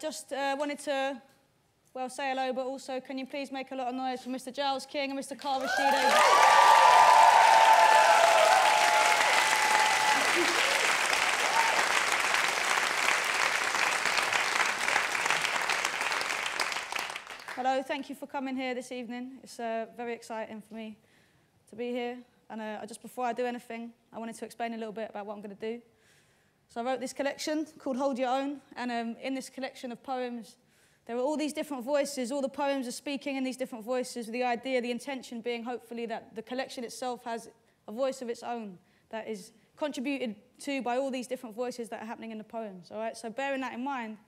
just uh, wanted to, well, say hello, but also can you please make a lot of noise for Mr. Giles King and Mr. Carl? Hello, thank you for coming here this evening. It's uh, very exciting for me to be here. And uh, just before I do anything, I wanted to explain a little bit about what I'm going to do. So I wrote this collection called Hold Your Own. And um, in this collection of poems, there are all these different voices. All the poems are speaking in these different voices, with the idea, the intention being hopefully that the collection itself has a voice of its own that is contributed to by all these different voices that are happening in the poems. All right, so bearing that in mind,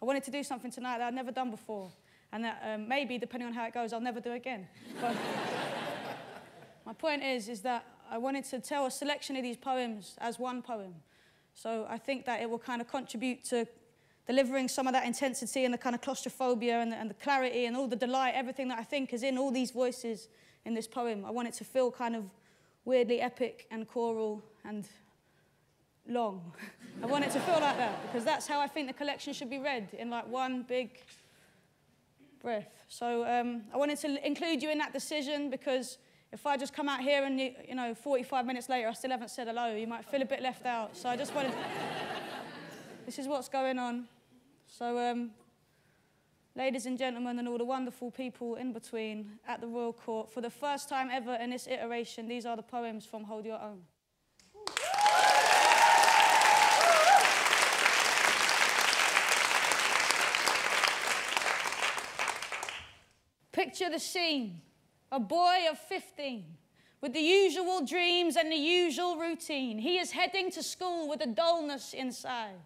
I wanted to do something tonight that I'd never done before and that um, maybe, depending on how it goes, I'll never do again. But my point is, is that I wanted to tell a selection of these poems as one poem. So I think that it will kind of contribute to delivering some of that intensity and the kind of claustrophobia and the, and the clarity and all the delight, everything that I think is in all these voices in this poem. I want it to feel kind of weirdly epic and choral and long. I want it to feel like that because that's how I think the collection should be read in like one big breath. So um, I wanted to include you in that decision because if I just come out here and, you, know, 45 minutes later I still haven't said hello, you might feel a bit left out. So I just wanted, this is what's going on. So um, ladies and gentlemen and all the wonderful people in between at the Royal Court, for the first time ever in this iteration, these are the poems from Hold Your Own. Picture the scene a boy of 15 with the usual dreams and the usual routine. He is heading to school with a dullness inside.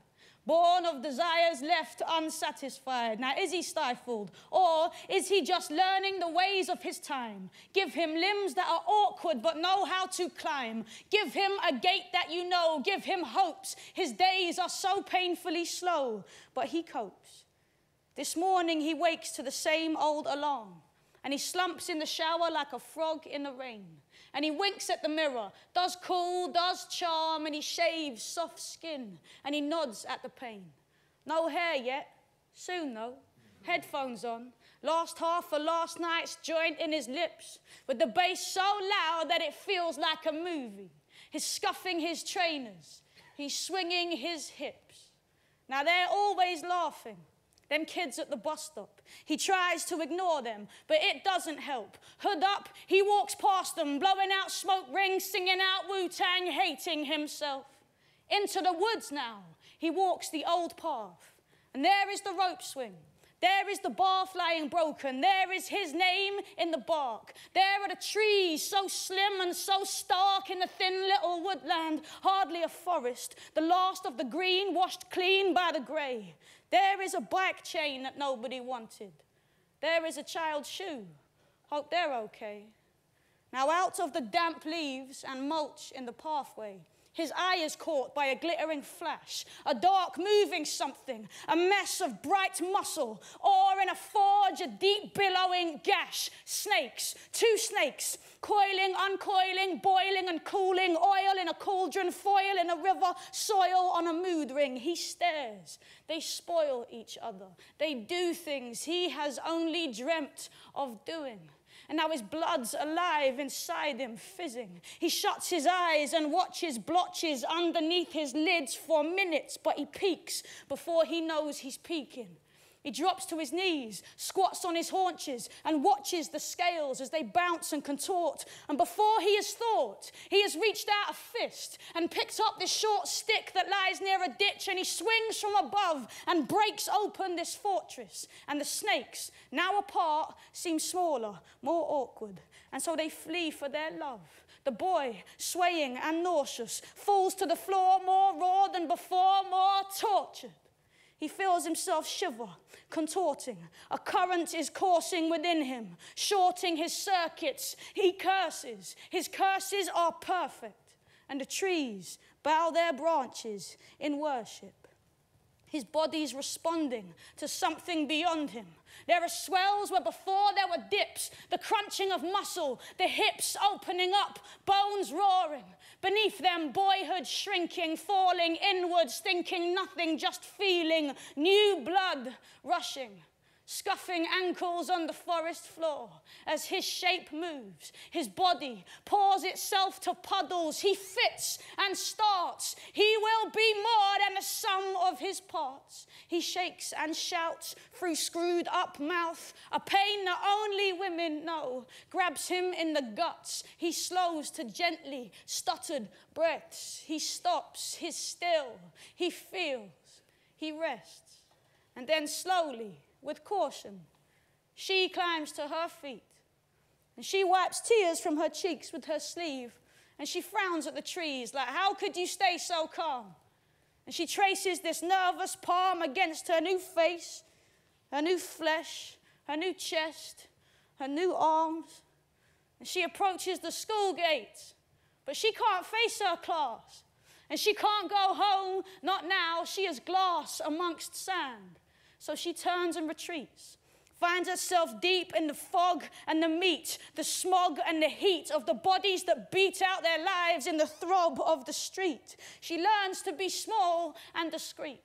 Born of desires left unsatisfied. Now, is he stifled? Or is he just learning the ways of his time? Give him limbs that are awkward but know how to climb. Give him a gait that you know. Give him hopes. His days are so painfully slow, but he copes. This morning he wakes to the same old alarm and he slumps in the shower like a frog in the rain. And he winks at the mirror, does cool, does charm, and he shaves soft skin and he nods at the pain. No hair yet, soon though. Headphones on, last half of last night's joint in his lips, with the bass so loud that it feels like a movie. He's scuffing his trainers, he's swinging his hips. Now they're always laughing them kids at the bus stop. He tries to ignore them, but it doesn't help. Hood up, he walks past them, blowing out smoke rings, singing out Wu Tang, hating himself. Into the woods now, he walks the old path, and there is the rope swing. There is the bar lying broken. There is his name in the bark. There are the trees so slim and so stark in the thin little woodland, hardly a forest, the last of the green washed clean by the grey. There is a bike chain that nobody wanted. There is a child's shoe. Hope they're okay. Now, out of the damp leaves and mulch in the pathway, his eye is caught by a glittering flash, a dark moving something, a mess of bright muscle, or in a forge, a deep billowing gash. Snakes, two snakes, coiling, uncoiling, boiling and cooling, oil in a cauldron, foil in a river, soil on a mood ring. He stares. They spoil each other. They do things he has only dreamt of doing and now his blood's alive inside him, fizzing. He shuts his eyes and watches blotches underneath his lids for minutes, but he peeks before he knows he's peeking. He drops to his knees, squats on his haunches, and watches the scales as they bounce and contort. And before he has thought, he has reached out a fist and picked up this short stick that lies near a ditch, and he swings from above and breaks open this fortress. And the snakes, now apart, seem smaller, more awkward, and so they flee for their love. The boy, swaying and nauseous, falls to the floor more raw than before, more tortured. He feels himself shiver, contorting. A current is coursing within him, shorting his circuits. He curses. His curses are perfect, and the trees bow their branches in worship. His body's responding to something beyond him. There are swells where before there were dips, the crunching of muscle, the hips opening up, bones roaring. Beneath them, boyhood shrinking, falling inwards, thinking nothing, just feeling new blood rushing scuffing ankles on the forest floor as his shape moves. His body pours itself to puddles. He fits and starts. He will be more than the sum of his parts. He shakes and shouts through screwed up mouth, a pain that only women know. Grabs him in the guts. He slows to gently stuttered breaths. He stops. He's still. He feels. He rests. And then slowly, with caution. She climbs to her feet and she wipes tears from her cheeks with her sleeve and she frowns at the trees like, How could you stay so calm? And she traces this nervous palm against her new face, her new flesh, her new chest, her new arms. And she approaches the school gate, but she can't face her class. And she can't go home, not now. She is glass amongst sand. So she turns and retreats, finds herself deep in the fog and the meat, the smog and the heat of the bodies that beat out their lives in the throb of the street. She learns to be small and discreet.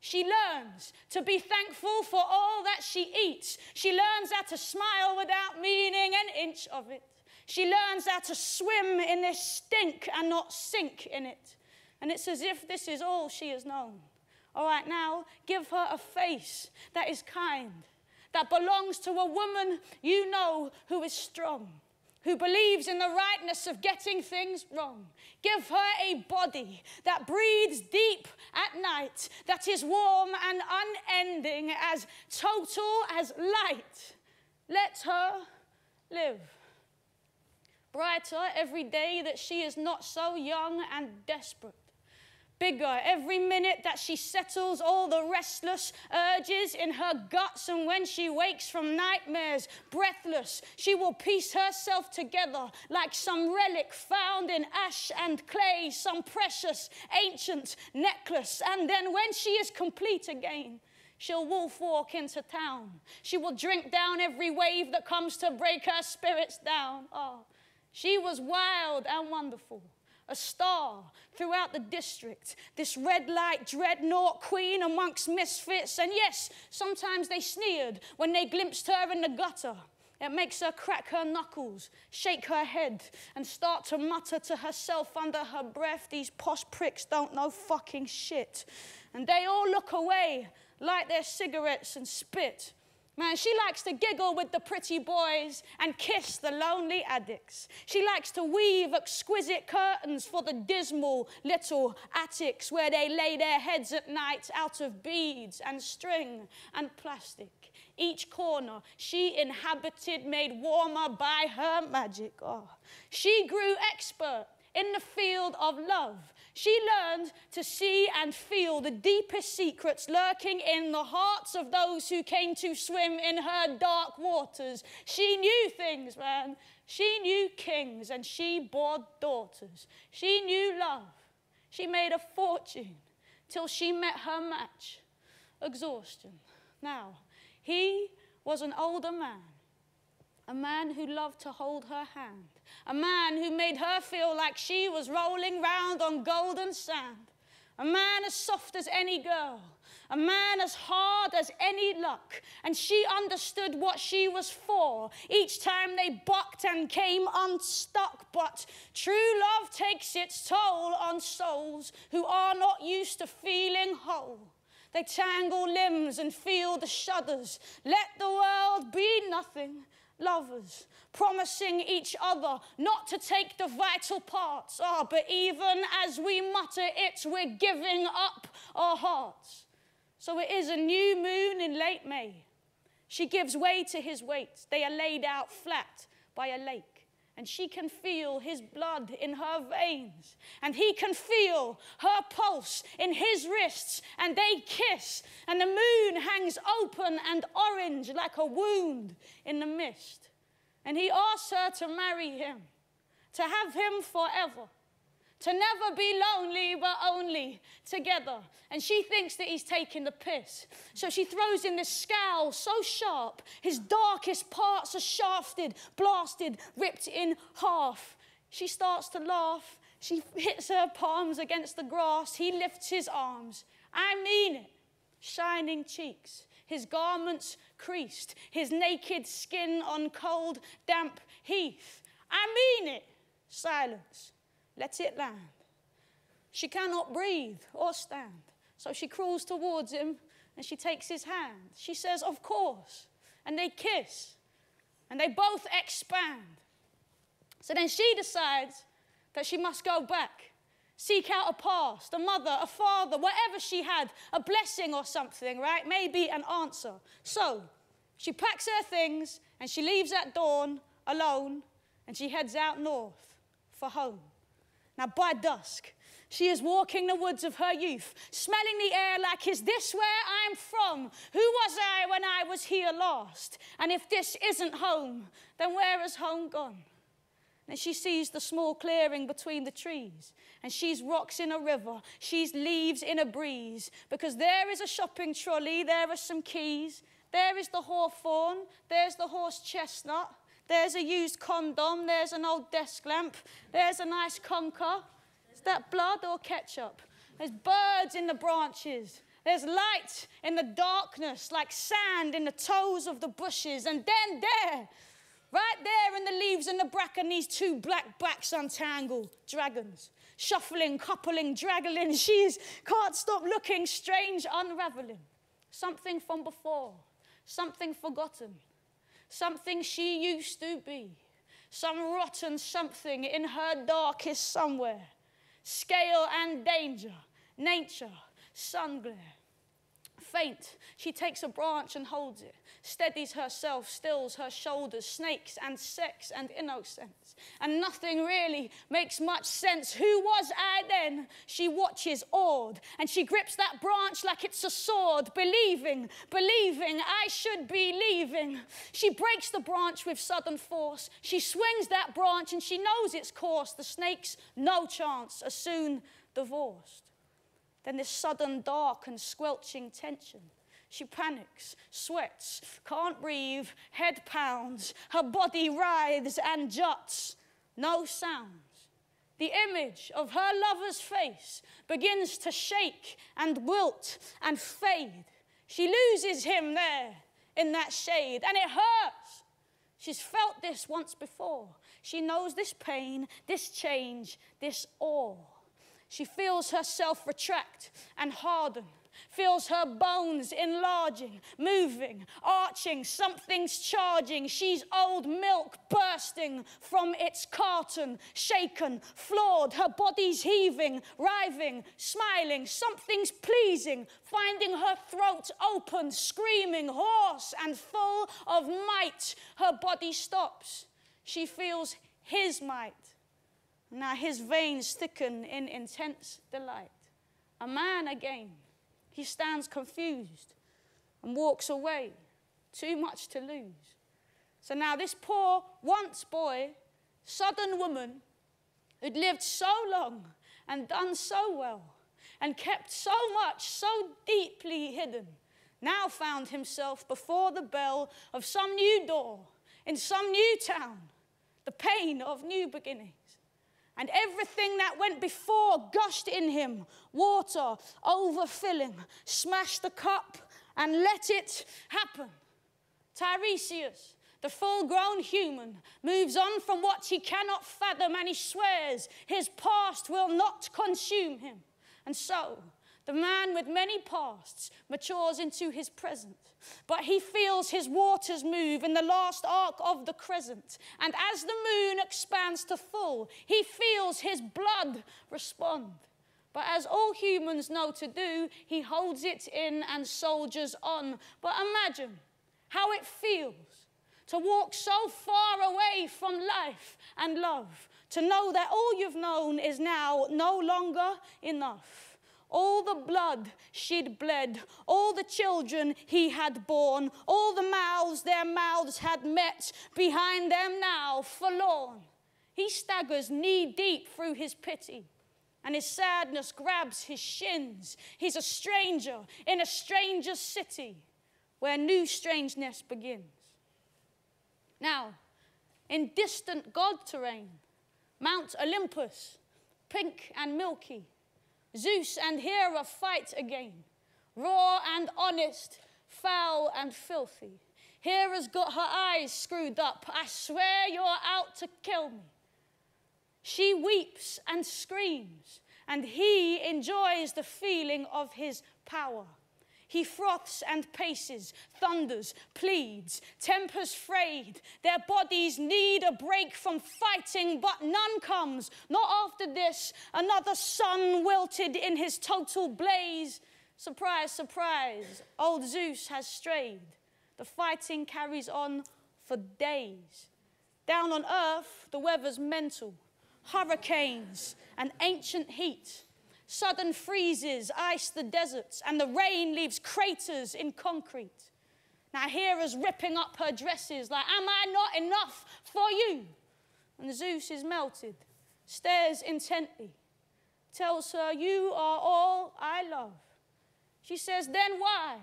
She learns to be thankful for all that she eats. She learns how to smile without meaning an inch of it. She learns how to swim in this stink and not sink in it. And it's as if this is all she has known. All right, now give her a face that is kind, that belongs to a woman you know who is strong, who believes in the rightness of getting things wrong. Give her a body that breathes deep at night, that is warm and unending, as total as light. Let her live. Brighter every day that she is not so young and desperate bigger every minute that she settles all the restless urges in her guts. And when she wakes from nightmares, breathless, she will piece herself together like some relic found in ash and clay, some precious ancient necklace. And then when she is complete again, She'll wolf walk into town. She will drink down every wave that comes to break her spirits down. Oh, she was wild and wonderful a star throughout the district, this red light dreadnought queen amongst misfits. And yes, sometimes they sneered when they glimpsed her in the gutter. It makes her crack her knuckles, shake her head, and start to mutter to herself under her breath, These posh pricks don't know fucking shit. And they all look away, light their cigarettes, and spit. Man, she likes to giggle with the pretty boys and kiss the lonely addicts. She likes to weave exquisite curtains for the dismal little attics where they lay their heads at night out of beads and string and plastic. Each corner she inhabited made warmer by her magic. Oh, she grew expert in the field of love she learned to see and feel the deepest secrets lurking in the hearts of those who came to swim in her dark waters. She knew things, man. She knew kings and she bore daughters. She knew love. She made a fortune till she met her match exhaustion. Now, he was an older man a man who loved to hold her hand, a man who made her feel like she was rolling round on golden sand, a man as soft as any girl, a man as hard as any luck, and she understood what she was for each time they bucked and came unstuck. But true love takes its toll on souls who are not used to feeling whole. They tangle limbs and feel the shudders. Let the world be nothing lovers, promising each other not to take the vital parts. Ah, oh, but even as we mutter it, we're giving up our hearts. So it is a new moon in late May. She gives way to his weight. They are laid out flat by a lake. And she can feel his blood in her veins. And he can feel her pulse in his wrists. And they kiss. And the moon hangs open and orange like a wound in the mist. And he asks her to marry him, to have him forever, to never be lonely but only together. And she thinks that he's taking the piss. So she throws in this scowl so sharp, his darkest parts are shafted, blasted, ripped in half. She starts to laugh. She hits her palms against the grass. He lifts his arms. I mean it. Shining cheeks, his garments creased, his naked skin on cold, damp heath. I mean it. Silence. Let it land. She cannot breathe or stand. So she crawls towards him and she takes his hand. She says, Of course. And they kiss and they both expand. So then she decides that she must go back, seek out a past, a mother, a father, whatever she had, a blessing or something, right? Maybe an answer. So she packs her things and she leaves at dawn alone and she heads out north for home. Now, by dusk, she is walking the woods of her youth, smelling the air like, Is this where I'm from? Who was I when I was here last? And if this isn't home, then where has home gone? And she sees the small clearing between the trees, and she's rocks in a river, she's leaves in a breeze, because there is a shopping trolley, there are some keys, there is the hawthorn, there's the horse chestnut, there's a used condom, there's an old desk lamp, there's a nice conker, Is that blood or ketchup? There's birds in the branches. There's light in the darkness, like sand in the toes of the bushes. And then there, right there in the leaves and the bracken, these two black backs untangle. Dragons, shuffling, coupling, draggling. She can't stop looking, strange, unraveling. Something from before, something forgotten, something she used to be. Some rotten something in her darkest somewhere scale and danger, nature, sun glare. Faint, she takes a branch and holds it, steadies herself, stills her shoulders, snakes and sex and innocence. And nothing really makes much sense. Who was I then? She watches awed, and she grips that branch like it's a sword, believing, believing I should be leaving. She breaks the branch with sudden force. She swings that branch, and she knows its course. The snakes, no chance, are soon divorced. Then this sudden dark and squelching tension. She panics, sweats, can't breathe, head pounds, her body writhes and juts. No sounds. The image of her lover's face begins to shake and wilt and fade. She loses him there in that shade, and it hurts. She's felt this once before. She knows this pain, this change, this awe. She feels herself retract and harden, feels her bones enlarging, moving, arching, something's charging. She's old milk bursting from its carton, shaken, flawed, her body's heaving, writhing, smiling, something's pleasing, finding her throat open, screaming, hoarse and full of might. Her body stops. She feels his might now his veins thicken in intense delight. A man again, he stands confused and walks away, too much to lose. So now this poor once boy, sudden woman, who'd lived so long and done so well and kept so much so deeply hidden, now found himself before the bell of some new door in some new town, the pain of new beginnings. And everything that went before gushed in him water, overfilling, smashed the cup and let it happen. Tiresias, the full grown human, moves on from what he cannot fathom and he swears his past will not consume him. And so, the man with many pasts matures into his present, but he feels his waters move in the last arc of the crescent. And as the moon expands to full, he feels his blood respond. But as all humans know to do, he holds it in and soldiers on. But imagine how it feels to walk so far away from life and love, to know that all you've known is now no longer enough all the blood she'd bled, all the children he had borne, all the mouths their mouths had met, behind them now forlorn. He staggers knee deep through his pity. and his sadness grabs his shins. He's a stranger in a stranger's city where new strangeness begins. Now, in distant God terrain, Mount Olympus, pink and milky, Zeus and Hera fight again, raw and honest, foul and filthy. Hera's got her eyes screwed up. I swear you're out to kill me. She weeps and screams, and he enjoys the feeling of his power. He froths and paces, thunders, pleads, tempers frayed. Their bodies need a break from fighting, but none comes. Not after this. Another sun wilted in his total blaze. Surprise, surprise, old Zeus has strayed. The fighting carries on for days. Down on earth, the weather's mental hurricanes, and ancient heat. Sudden freezes ice the deserts, and the rain leaves craters in concrete. Now, Hera's ripping up her dresses, like, Am I not enough for you? And Zeus is melted, stares intently, tells her, You are all I love. She says, Then why?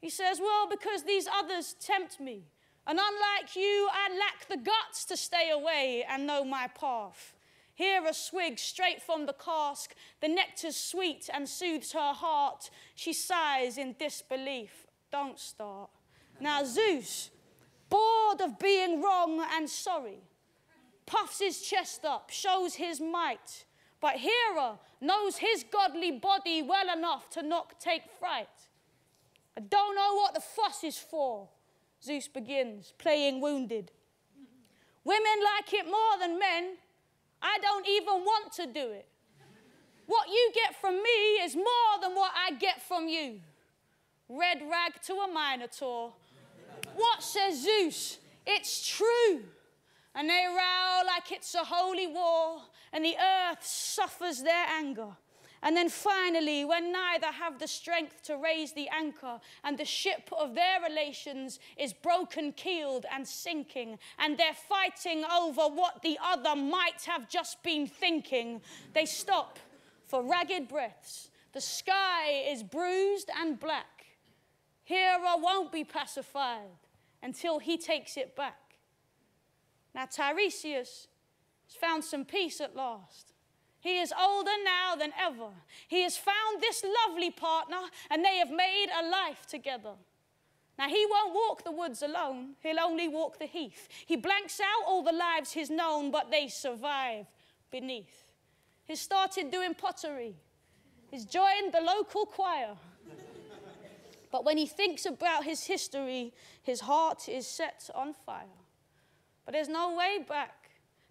He says, Well, because these others tempt me. And unlike you, I lack the guts to stay away and know my path. Hera swig straight from the cask, the nectar's sweet and soothes her heart. She sighs in disbelief. Don't start. Now, Zeus, bored of being wrong and sorry, puffs his chest up, shows his might. But Hera knows his godly body well enough to not take fright. I don't know what the fuss is for. Zeus begins, playing wounded. Women like it more than men. I don't even want to do it. What you get from me is more than what I get from you. Red rag to a minotaur. What says Zeus? It's true. And they row like it's a holy war, and the earth suffers their anger. And then finally, when neither have the strength to raise the anchor, and the ship of their relations is broken keeled and sinking, and they're fighting over what the other might have just been thinking, they stop for ragged breaths. The sky is bruised and black. Hera won't be pacified until he takes it back. Now, Tiresias has found some peace at last. He is older now than ever. He has found this lovely partner and they have made a life together. Now, he won't walk the woods alone, he'll only walk the heath. He blanks out all the lives he's known, but they survive beneath. He's started doing pottery, he's joined the local choir. but when he thinks about his history, his heart is set on fire. But there's no way back.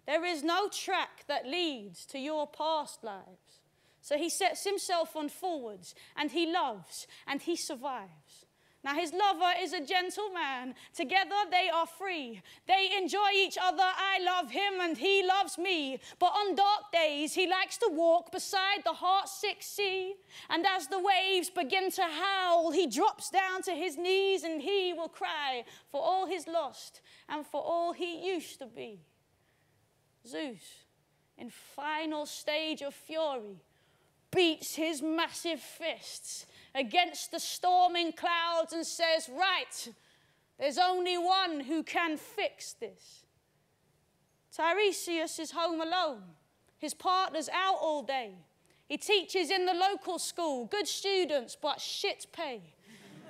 There is no track that leads to your past lives. So he sets himself on forwards and he loves and he survives. Now, his lover is a gentleman. Together they are free. They enjoy each other. I love him and he loves me. But on dark days, he likes to walk beside the heart sick sea. And as the waves begin to howl, he drops down to his knees and he will cry for all he's lost and for all he used to be. Zeus, in final stage of fury, beats his massive fists against the storming clouds and says, Right, there's only one who can fix this. Tiresias is home alone. His partner's out all day. He teaches in the local school, good students, but shit pay.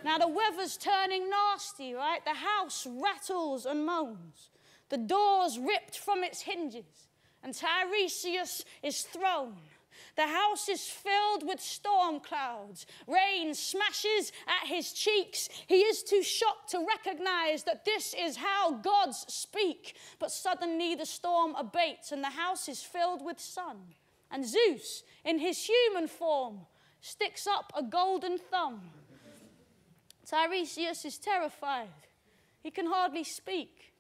Now the weather's turning nasty, right? The house rattles and moans. The door's ripped from its hinges, and Tiresias is thrown. The house is filled with storm clouds. Rain smashes at his cheeks. He is too shocked to recognize that this is how gods speak. But suddenly the storm abates and the house is filled with sun. And Zeus, in his human form, sticks up a golden thumb. Tiresias is terrified. He can hardly speak.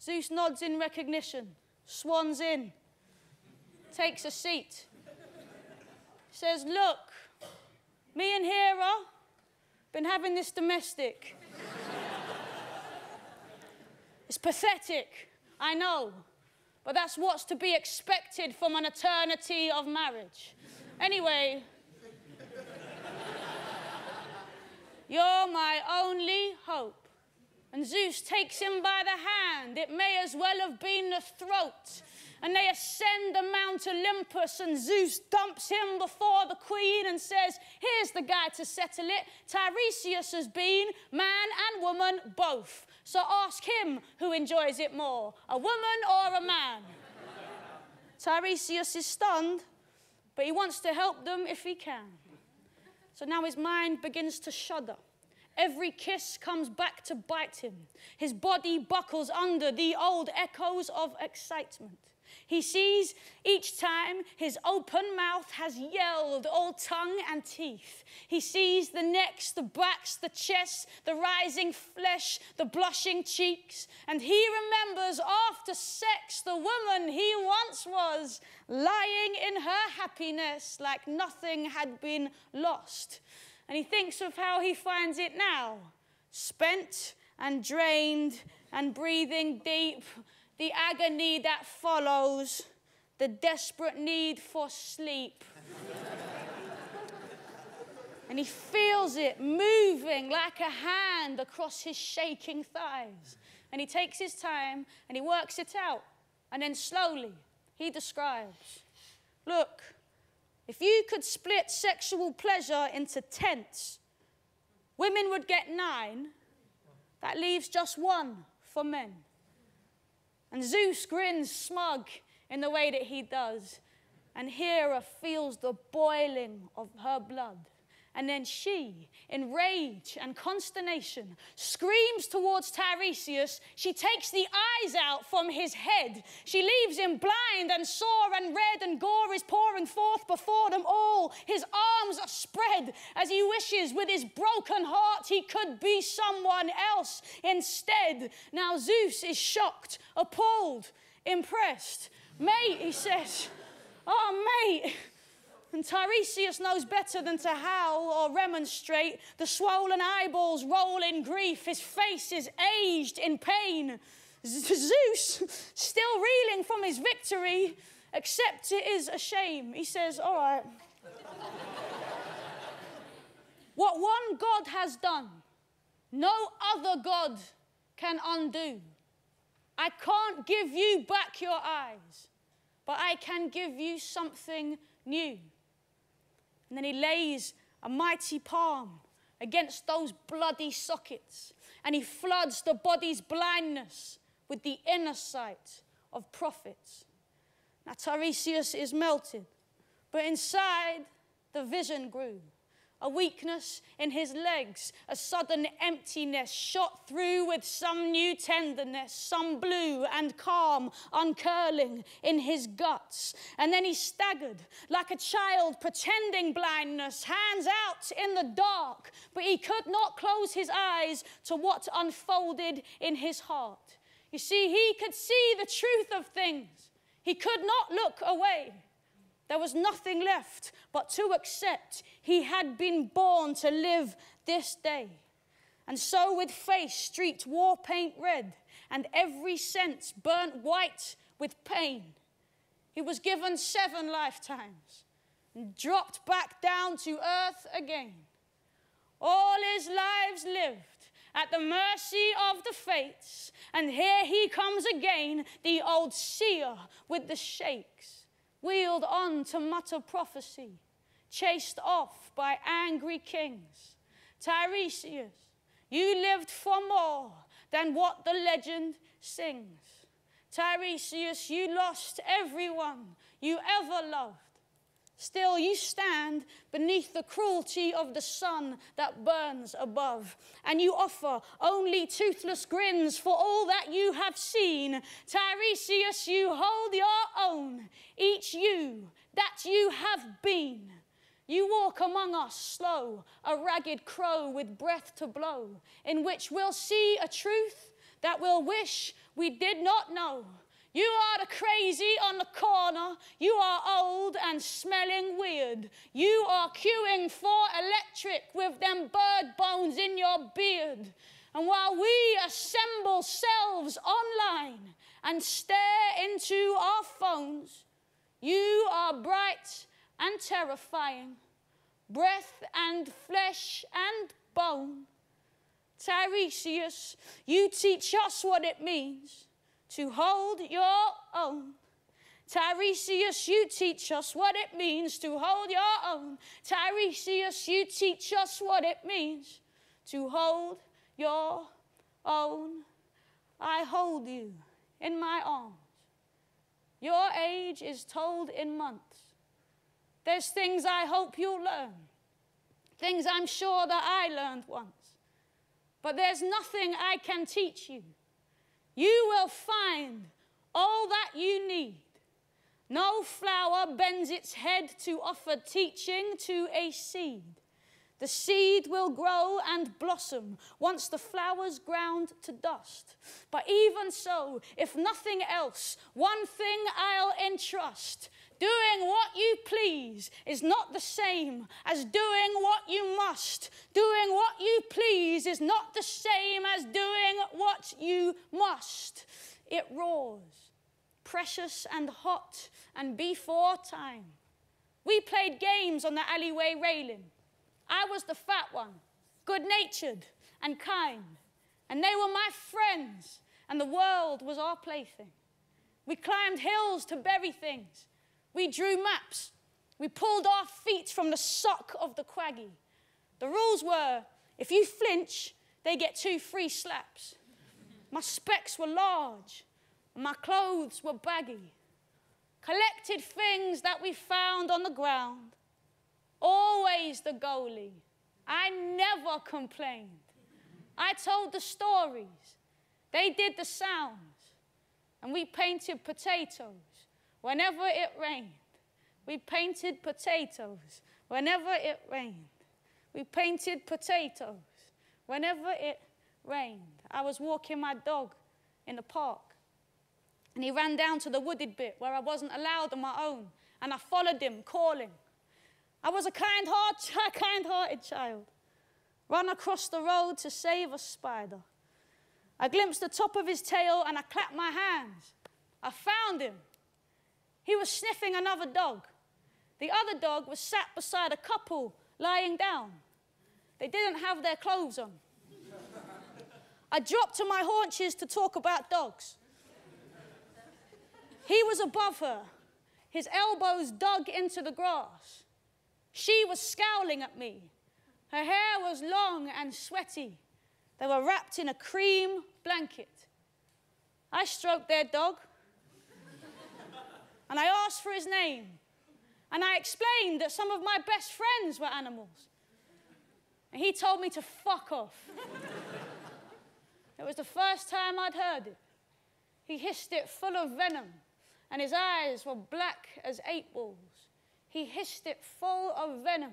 Zeus nods in recognition, swans in, takes a seat, says, Look, me and Hera been having this domestic. it's pathetic, I know, but that's what's to be expected from an eternity of marriage. Anyway, you're my only hope. And Zeus takes him by the hand. It may as well have been the throat and they ascend the Mount Olympus, and Zeus dumps him before the queen and says, Here's the guy to settle it. Tiresias has been man and woman both. So ask him who enjoys it more, a woman or a man. Tiresias is stunned, but he wants to help them if he can. So now his mind begins to shudder. Every kiss comes back to bite him. His body buckles under the old echoes of excitement. He sees each time his open mouth has yelled, all tongue and teeth. He sees the necks, the backs, the chests, the rising flesh, the blushing cheeks, and he remembers after sex the woman he once was, lying in her happiness like nothing had been lost. And he thinks of how he finds it now, spent and drained and breathing deep the agony that follows, the desperate need for sleep. and he feels it moving like a hand across his shaking thighs. And he takes his time and he works it out. And then slowly he describes Look, if you could split sexual pleasure into tenths, women would get nine. That leaves just one for men. And Zeus grins smug in the way that he does. And Hera feels the boiling of her blood. And then she, in rage and consternation, screams towards Tiresias. She takes the eyes out from his head. She leaves him blind and sore and red, and gore is pouring forth before them all. His arms are spread as he wishes with his broken heart he could be someone else instead. Now Zeus is shocked, appalled, impressed. Mate, he says, Oh, mate. And Tiresias knows better than to howl or remonstrate. The swollen eyeballs roll in grief. His face is aged in pain. Zeus, still reeling from his victory, accepts it is a shame. He says, All right. what one God has done, no other God can undo. I can't give you back your eyes, but I can give you something new. And then he lays a mighty palm against those bloody sockets and he floods the body's blindness with the inner sight of prophets. Now, Tiresias is melted, but inside the vision grew a weakness in his legs, a sudden emptiness shot through with some new tenderness, some blue and calm uncurling in his guts. And then he staggered like a child pretending blindness, hands out in the dark, but he could not close his eyes to what unfolded in his heart. You see, he could see the truth of things, he could not look away. There was nothing left but to accept he had been born to live this day. And so, with face streaked war paint red and every sense burnt white with pain, he was given seven lifetimes and dropped back down to earth again. All his lives lived at the mercy of the fates, and here he comes again, the old seer with the shakes wheeled on to mutter prophecy, chased off by angry kings. Tiresias, you lived for more than what the legend sings. Tiresias, you lost everyone you ever loved. Still, you stand beneath the cruelty of the sun that burns above, and you offer only toothless grins for all that you have seen. Tiresias, you hold your own, each you that you have been. You walk among us slow, a ragged crow with breath to blow, in which we'll see a truth that we'll wish we did not know. You are the crazy on the corner. You are old and smelling weird. You are queuing for electric with them bird bones in your beard. And while we assemble selves online and stare into our phones. You are bright and terrifying, breath and flesh and bone. Tiresias, you teach us what it means to hold your own. Tiresias, you teach us what it means to hold your own. Tiresias, you teach us what it means to hold your own. I hold you in my arms. Your age is told in months. There's things I hope you'll learn, things I'm sure that I learned once. But there's nothing I can teach you. You will find all that you need no flower bends its head to offer teaching to a seed. The seed will grow and blossom once the flower's ground to dust. But even so, if nothing else, one thing I'll entrust. Doing what you please is not the same as doing what you must. Doing what you please is not the same as doing what you must. It roars precious and hot and before time. We played games on the alleyway railing. I was the fat one, good natured and kind, and they were my friends, and the world was our plaything. We climbed hills to bury things. We drew maps. We pulled our feet from the sock of the quaggy. The rules were if you flinch, they get two free slaps. My specs were large, my clothes were baggy. Collected things that we found on the ground. Always the goalie. I never complained. I told the stories. They did the sounds. And we painted potatoes whenever it rained. We painted potatoes whenever it rained. We painted potatoes whenever it rained. I was walking my dog in the park and he ran down to the wooded bit where I wasn't allowed on my own. And I followed him, calling. I was a kind hearted child. Run across the road to save a spider. I glimpsed the top of his tail and I clapped my hands. I found him. He was sniffing another dog. The other dog was sat beside a couple lying down. They didn't have their clothes on. I dropped to my haunches to talk about dogs. He was above her, his elbows dug into the grass. She was scowling at me. Her hair was long and sweaty. They were wrapped in a cream blanket. I stroked their dog and I asked for his name. And I explained that some of my best friends were animals. And he told me to fuck off. it was the first time I'd heard it. He hissed it full of venom and his eyes were black as eight balls. He hissed it full of venom,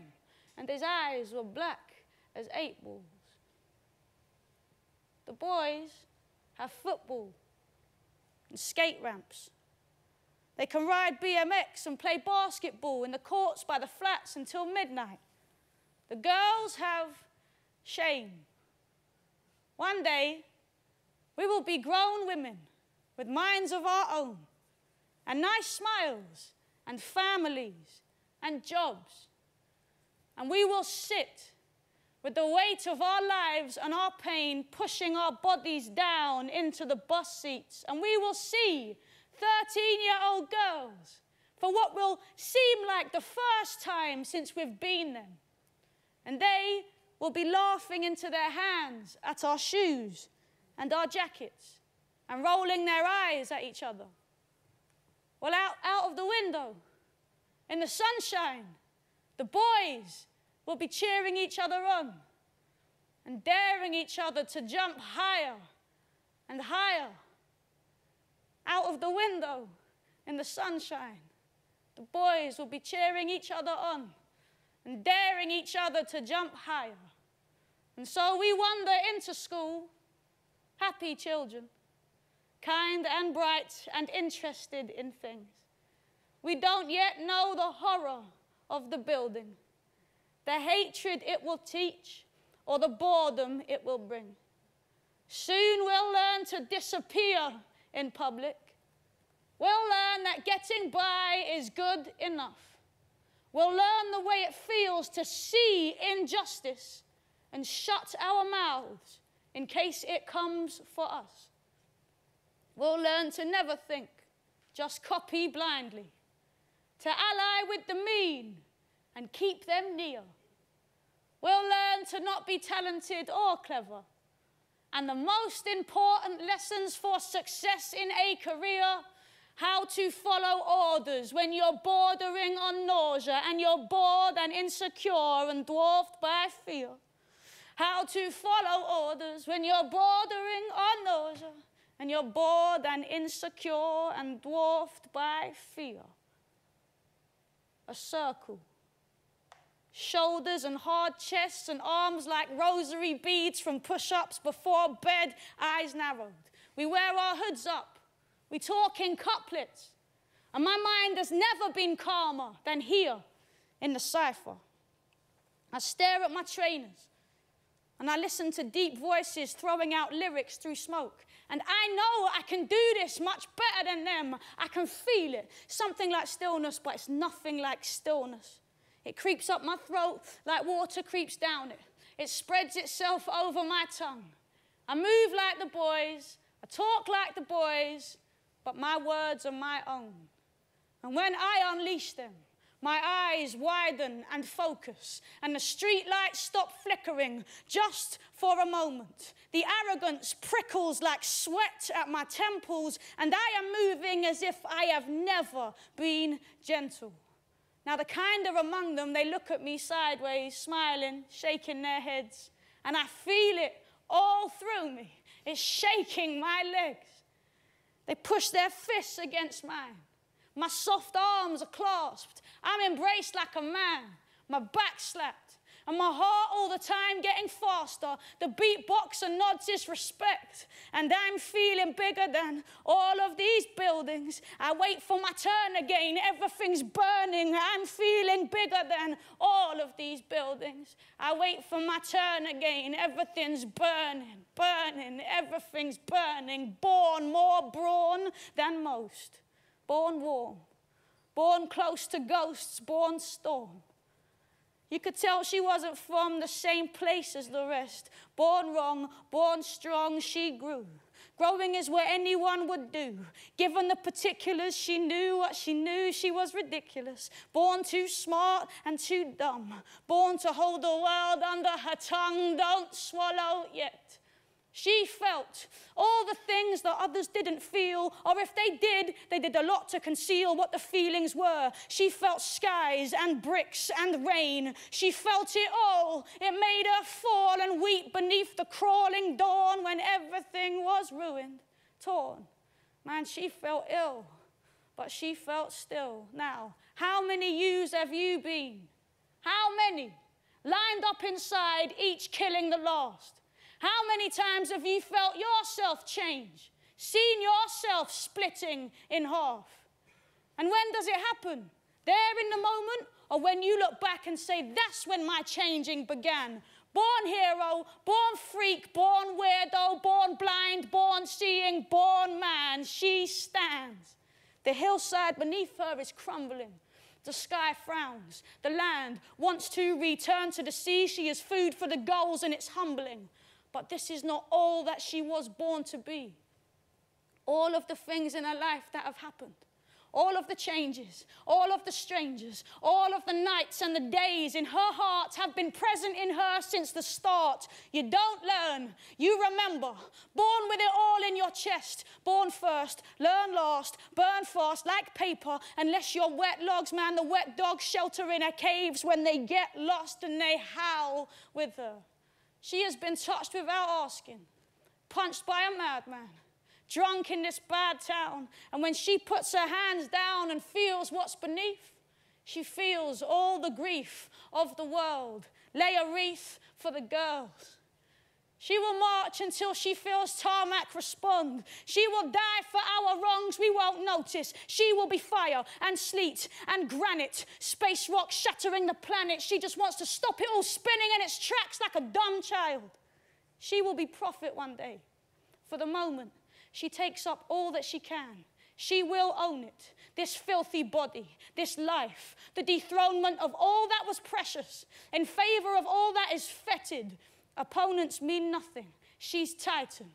and his eyes were black as eight balls. The boys have football and skate ramps. They can ride BMX and play basketball in the courts by the flats until midnight. The girls have shame. One day, we will be grown women with minds of our own and nice smiles and families and jobs. And we will sit with the weight of our lives and our pain pushing our bodies down into the bus seats. And we will see 13 year old girls for what will seem like the first time since we've been them. And they will be laughing into their hands at our shoes and our jackets and rolling their eyes at each other. Well, out, out of the window, in the sunshine, the boys will be cheering each other on and daring each other to jump higher and higher. Out of the window, in the sunshine, the boys will be cheering each other on and daring each other to jump higher. And so we wander into school, happy children, kind and bright and interested in things. We don't yet know the horror of the building, the hatred it will teach, or the boredom it will bring. Soon we'll learn to disappear in public. We'll learn that getting by is good enough. We'll learn the way it feels to see injustice and shut our mouths in case it comes for us. We'll learn to never think, just copy blindly, to ally with the mean and keep them near. We'll learn to not be talented or clever. And the most important lessons for success in a career how to follow orders when you're bordering on nausea and you're bored and insecure and dwarfed by fear. How to follow orders when you're bordering on nausea and you're bored and insecure and dwarfed by fear. A circle. Shoulders and hard chests and arms like rosary beads from push ups before bed, eyes narrowed. We wear our hoods up we talk in couplets. And my mind has never been calmer than here in the cipher. I stare at my trainers and I listen to deep voices throwing out lyrics through smoke. And I know I can do this much better than them. I can feel it. Something like stillness, but it's nothing like stillness. It creeps up my throat like water creeps down it. It spreads itself over my tongue. I move like the boys. I talk like the boys but my words are my own. And when I unleash them, my eyes widen and focus, and the street lights stop flickering just for a moment. The arrogance prickles like sweat at my temples, and I am moving as if I have never been gentle. Now, the kinder among them, they look at me sideways, smiling, shaking their heads, and I feel it all through me. It's shaking my legs. They push their fists against mine. My soft arms are clasped. I'm embraced like a man. My back slapped. And my heart all the time getting faster. The beatboxer nods his respect. And I'm feeling bigger than all of these buildings. I wait for my turn again. Everything's burning. I'm feeling bigger than all of these buildings. I wait for my turn again. Everything's burning, burning. Everything's burning. Born more brawn than most. Born warm. Born close to ghosts. Born storm. You could tell she wasn't from the same place as the rest. Born wrong, born strong, she grew. Growing is what anyone would do. Given the particulars, she knew what she knew. She was ridiculous. Born too smart and too dumb. Born to hold the world under her tongue. Don't swallow yet. She felt all the things that others didn't feel, or if they did, they did a lot to conceal what the feelings were. She felt skies and bricks and rain. She felt it all. It made her fall and weep beneath the crawling dawn when everything was ruined, torn. Man, she felt ill, but she felt still. Now, how many yous have you been? How many? Lined up inside, each killing the last. How many times have you felt yourself change, seen yourself splitting in half? And when does it happen? There in the moment, or when you look back and say, That's when my changing began? Born hero, born freak, born weirdo, born blind, born seeing, born man, she stands. The hillside beneath her is crumbling. The sky frowns. The land wants to return to the sea. She is food for the gulls, and it's humbling. But this is not all that she was born to be. All of the things in her life that have happened, all of the changes, all of the strangers, all of the nights and the days in her heart have been present in her since the start. You don't learn, you remember. Born with it all in your chest, born first, learn last, burn fast like paper, unless you're wet logs, man. The wet dogs shelter in her caves when they get lost and they howl with her. She has been touched without asking, punched by a madman, drunk in this bad town. And when she puts her hands down and feels what's beneath, she feels all the grief of the world. Lay a wreath for the girls. She will march until she feels tarmac respond. She will die for our wrongs we won't notice. She will be fire and sleet and granite, space rock shattering the planet. She just wants to stop it all spinning in its tracks like a dumb child. She will be prophet one day. For the moment, she takes up all that she can. She will own it. This filthy body, this life, the dethronement of all that was precious in favor of all that is fetid. Opponents mean nothing. She's Titan,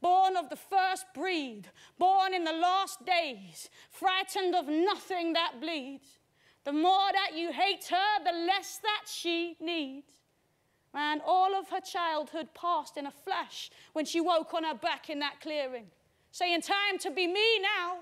born of the first breed, born in the last days, frightened of nothing that bleeds. The more that you hate her, the less that she needs. And all of her childhood passed in a flash when she woke on her back in that clearing, saying, Time to be me now.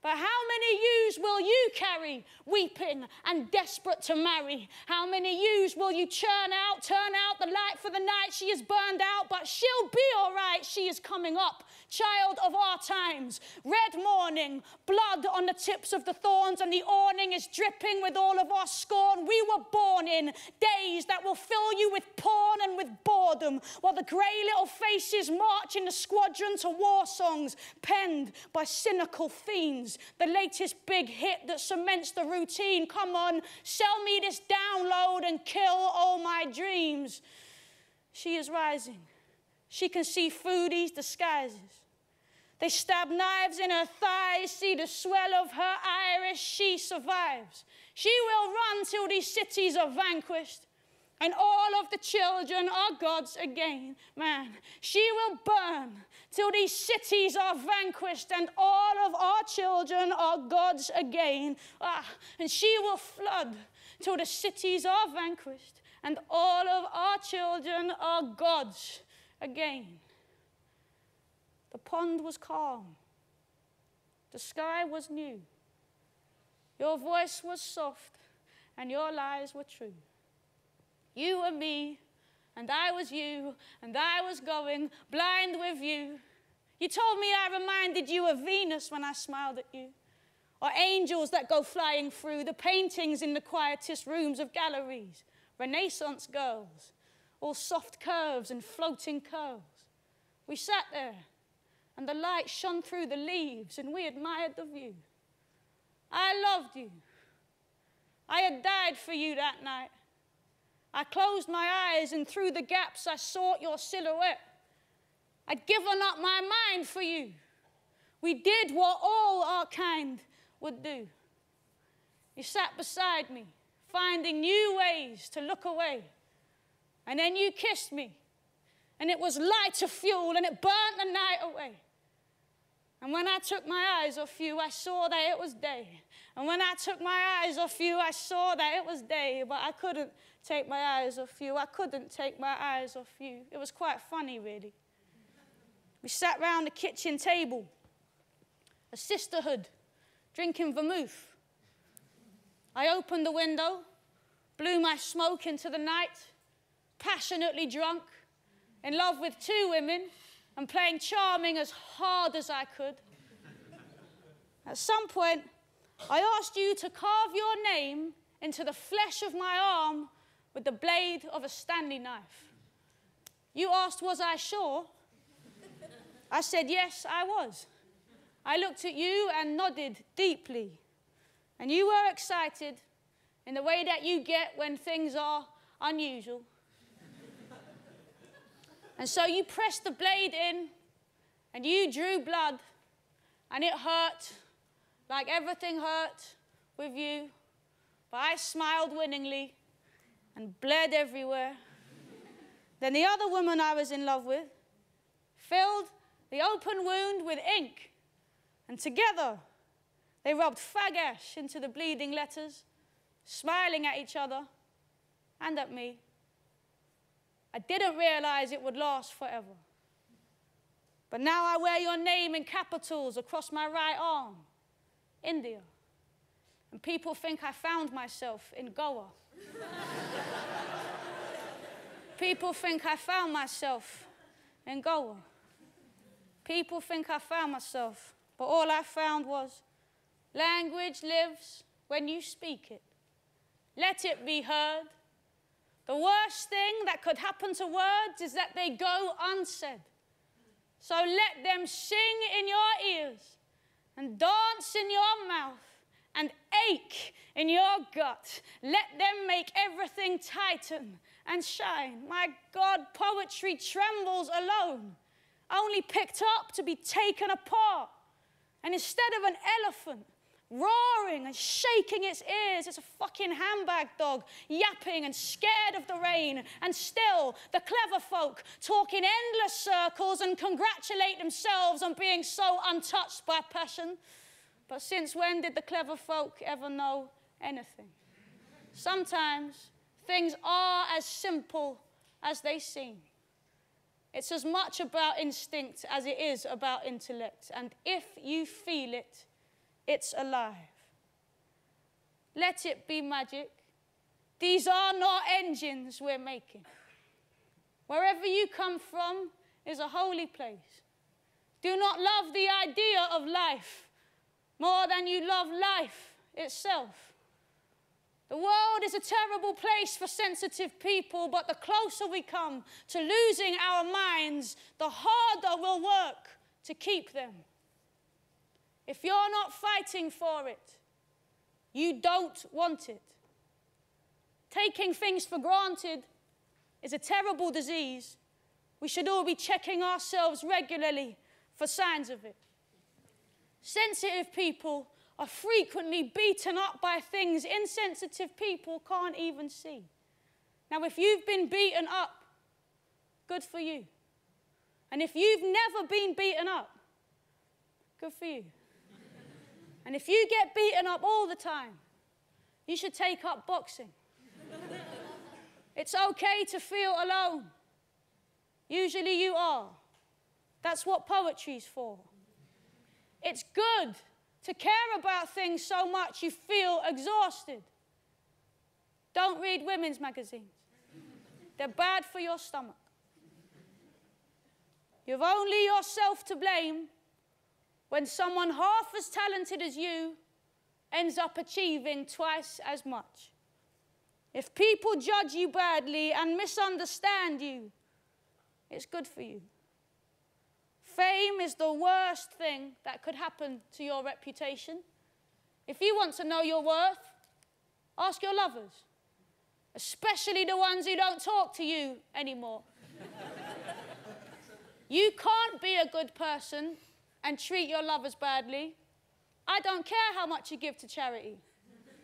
But how many yous will you carry, weeping and desperate to marry? How many yous will you churn out, turn out the light for the night she is burned out? But she'll be all right, she is coming up, child of our times. Red morning, blood on the tips of the thorns, and the awning is dripping with all of our scorn. We were born in days that will fill you with porn and with boredom, while the grey little faces march in the squadron to war songs penned by cynical fiends the latest big hit that cements the routine. Come on, sell me this download and kill all my dreams. She is rising. She can see foodies' disguises. They stab knives in her thighs, see the swell of her iris. She survives. She will run till these cities are vanquished and all of the children are God's again. Man, she will burn till these cities are vanquished and all of our children are God's again. Ah, and she will flood till the cities are vanquished and all of our children are God's again. The pond was calm, the sky was new, your voice was soft, and your lies were true. You and me, and I was you, and I was going blind with you. You told me I reminded you of Venus when I smiled at you, or angels that go flying through the paintings in the quietest rooms of galleries, Renaissance girls, all soft curves and floating curls. We sat there, and the light shone through the leaves, and we admired the view. I loved you. I had died for you that night. I closed my eyes, and through the gaps I sought your silhouette. I'd given up my mind for you. We did what all our kind would do. You sat beside me, finding new ways to look away. And then you kissed me, and it was lighter fuel, and it burnt the night away. And when I took my eyes off you, I saw that it was day. And when I took my eyes off you, I saw that it was day, but I couldn't take my eyes off you. I couldn't take my eyes off you. It was quite funny, really. We sat round the kitchen table, a sisterhood, drinking vermouth. I opened the window, blew my smoke into the night, passionately drunk, in love with two women, and playing charming as hard as I could. At some point, I asked you to carve your name into the flesh of my arm with the blade of a Stanley knife. You asked, Was I sure? I said, Yes, I was. I looked at you and nodded deeply. And you were excited in the way that you get when things are unusual. and so you pressed the blade in and you drew blood, and it hurt like everything hurt with you. But I smiled winningly and bled everywhere. then the other woman I was in love with filled the open wound with ink, and together they rubbed fag ash into the bleeding letters, smiling at each other and at me. I didn't realize it would last forever. But now I wear your name in capitals across my right arm India. And people think I found myself in Goa. People think I found myself in Goa. People think I found myself, but all I found was language lives when you speak it. Let it be heard. The worst thing that could happen to words is that they go unsaid. So let them sing in your ears and dance in your mouth and ache in your gut. Let them make everything tighten and shine. My God, poetry trembles alone, only picked up to be taken apart. And instead of an elephant roaring and shaking its ears. It's a fucking handbag dog, yapping and scared of the rain. And still, the clever folk talk in endless circles and congratulate themselves on being so untouched by passion. But since when did the clever folk ever know anything? Sometimes things are as simple as they seem. It's as much about instinct as it is about intellect. And if you feel it, it's alive. Let it be magic. These are not engines we're making. Wherever you come from is a holy place. Do not love the idea of life more than you love life itself. The world is a terrible place for sensitive people, but the closer we come to losing our minds, the harder we'll work to keep them. If you're not fighting for it, you don't want it. Taking things for granted is a terrible disease. We should all be checking ourselves regularly for signs of it. Sensitive people are frequently beaten up by things insensitive people can't even see. Now, if you've been beaten up, good for you. And if you've never been beaten up, good for you. And if you get beaten up all the time, you should take up boxing. it's okay to feel alone. Usually you are. That's what poetry's for. It's good to care about things so much you feel exhausted. Don't read women's magazines, they're bad for your stomach. You've only yourself to blame when someone half as talented as you ends up achieving twice as much. If people judge you badly and misunderstand you, it's good for you. Fame is the worst thing that could happen to your reputation. If you want to know your worth, ask your lovers, especially the ones who don't talk to you anymore. you can't be a good person and treat your lovers badly. I don't care how much you give to charity.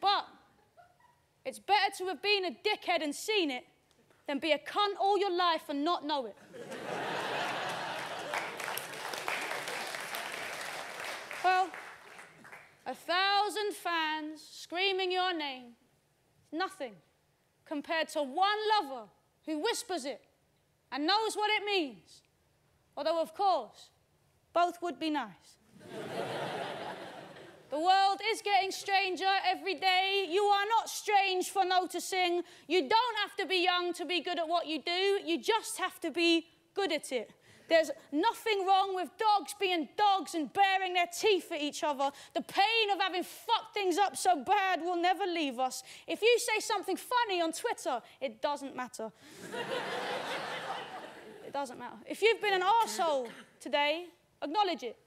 But it's better to have been a dickhead and seen it than be a cunt all your life and not know it. well, a thousand fans screaming your name is nothing compared to one lover who whispers it and knows what it means. Although, of course, both would be nice. the world is getting stranger every day. You are not strange for noticing. You don't have to be young to be good at what you do, you just have to be good at it. There's nothing wrong with dogs being dogs and baring their teeth at each other. The pain of having fucked things up so bad will never leave us. If you say something funny on Twitter, it doesn't matter. it doesn't matter. If you've been an asshole today, Acknowledge it.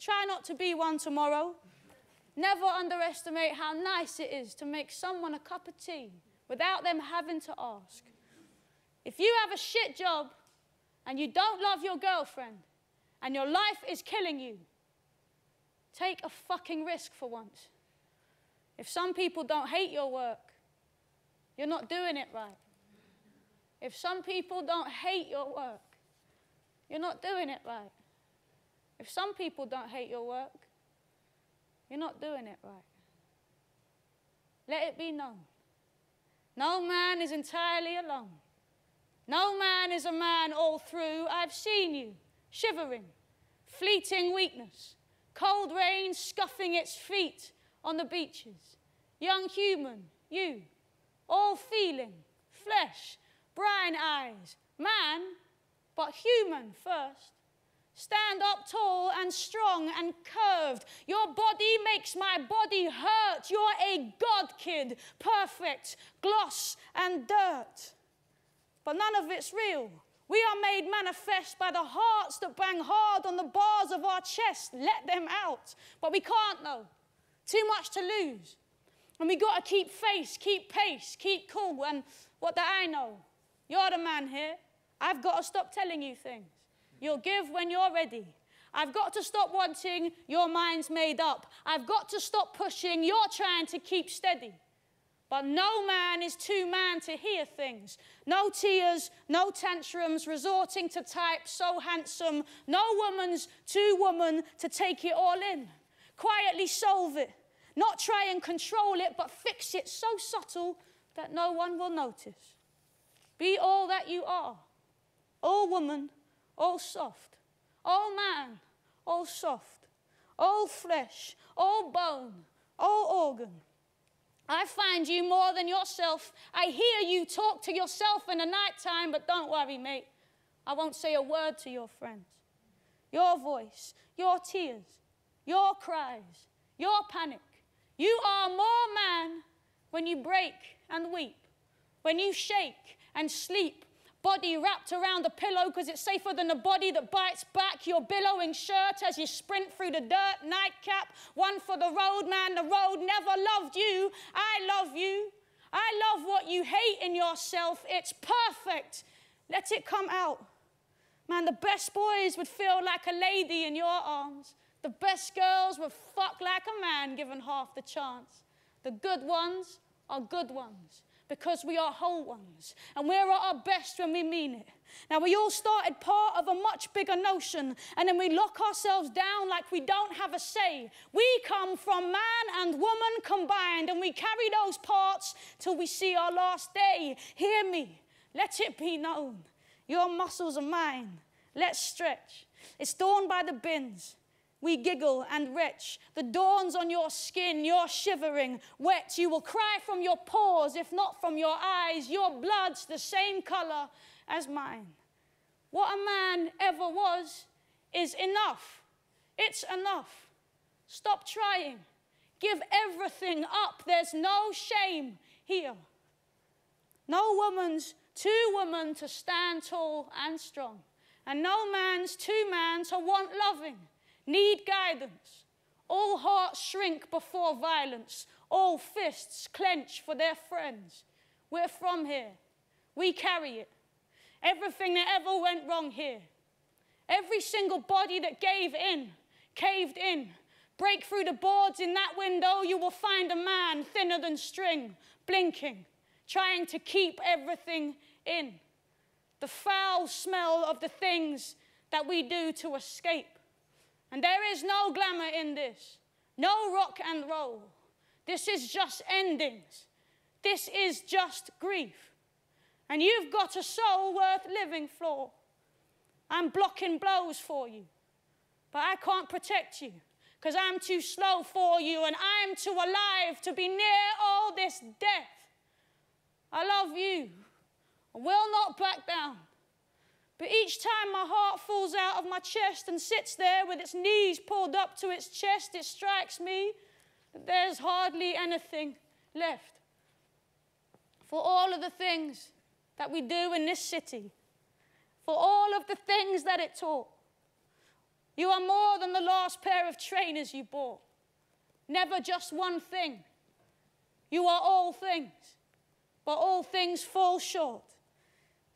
Try not to be one tomorrow. Never underestimate how nice it is to make someone a cup of tea without them having to ask. If you have a shit job and you don't love your girlfriend and your life is killing you, take a fucking risk for once. If some people don't hate your work, you're not doing it right. If some people don't hate your work, you're not doing it right. If some people don't hate your work, you're not doing it right. Let it be known. No man is entirely alone. No man is a man all through. I've seen you shivering, fleeting weakness, cold rain scuffing its feet on the beaches. Young human, you, all feeling, flesh, brine eyes, man, but human first. Stand up tall and strong and curved. Your body makes my body hurt. You're a God kid, perfect, gloss and dirt. But none of it's real. We are made manifest by the hearts that bang hard on the bars of our chest. Let them out. But we can't, though. Too much to lose. And we got to keep face, keep pace, keep cool. And what do I know? You're the man here. I've got to stop telling you things. You'll give when you're ready. I've got to stop wanting your mind's made up. I've got to stop pushing you're trying to keep steady. But no man is too man to hear things. No tears, no tantrums, resorting to type so handsome. No woman's too woman to take it all in. Quietly solve it. Not try and control it, but fix it so subtle that no one will notice. Be all that you are. All woman, all soft. All man, all soft. All flesh, all bone, all organ I find you more than yourself. I hear you talk to yourself in the night time, but don't worry, mate. I won't say a word to your friends. Your voice, your tears, your cries, your panic. You are more man when you break and weep, when you shake and sleep body wrapped around a pillow because it's safer than a body that bites back. Your billowing shirt as you sprint through the dirt, nightcap, one for the road, man. The road never loved you. I love you. I love what you hate in yourself. It's perfect. Let it come out. Man, the best boys would feel like a lady in your arms. The best girls would fuck like a man given half the chance. The good ones are good ones because we are whole ones and we're at our best when we mean it. Now, we all started part of a much bigger notion, and then we lock ourselves down like we don't have a say. We come from man and woman combined, and we carry those parts till we see our last day. Hear me, let it be known. Your muscles are mine. Let's stretch. It's dawn by the bins. We giggle and retch. The dawn's on your skin, you're shivering, wet. You will cry from your pores, if not from your eyes. Your blood's the same color as mine. What a man ever was is enough. It's enough. Stop trying. Give everything up. There's no shame here. No woman's too woman to stand tall and strong, and no man's too man to want loving need guidance. All hearts shrink before violence. All fists clench for their friends. We're from here. We carry it. Everything that ever went wrong here. Every single body that gave in, caved in. Break through the boards in that window, you will find a man thinner than string, blinking, trying to keep everything in. The foul smell of the things that we do to escape. And there is no glamour in this, no rock and roll. This is just endings. This is just grief. And you've got a soul worth living for. I'm blocking blows for you, but I can't protect you because I'm too slow for you and I'm too alive to be near all this death. I love you. I will not back down. But each time my heart falls out of my chest and sits there with its knees pulled up to its chest, it strikes me that there's hardly anything left. For all of the things that we do in this city, for all of the things that it taught, you are more than the last pair of trainers you bought. Never just one thing. You are all things, but all things fall short.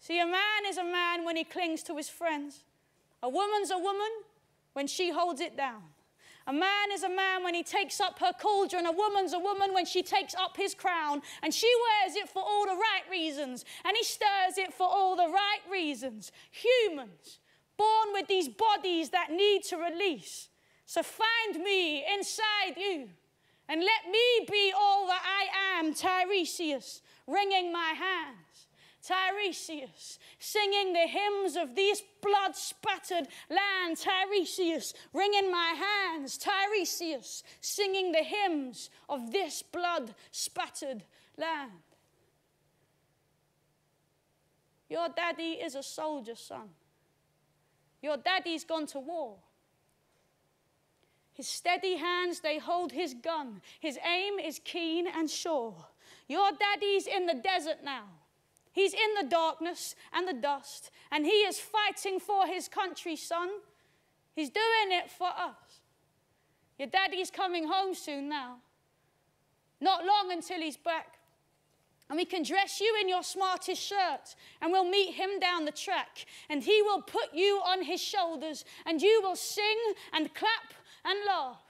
See, a man is a man when he clings to his friends. A woman's a woman when she holds it down. A man is a man when he takes up her cauldron. A woman's a woman when she takes up his crown. And she wears it for all the right reasons. And he stirs it for all the right reasons. Humans, born with these bodies that need to release. So find me inside you. And let me be all that I am, Tiresias, wringing my hand. Tiresias, singing the hymns of this blood spattered land. Tiresias, wringing my hands. Tiresias, singing the hymns of this blood spattered land. Your daddy is a soldier, son. Your daddy's gone to war. His steady hands, they hold his gun. His aim is keen and sure. Your daddy's in the desert now. He's in the darkness and the dust, and he is fighting for his country, son. He's doing it for us. Your daddy's coming home soon now. Not long until he's back. And we can dress you in your smartest shirt, and we'll meet him down the track, and he will put you on his shoulders, and you will sing and clap and laugh.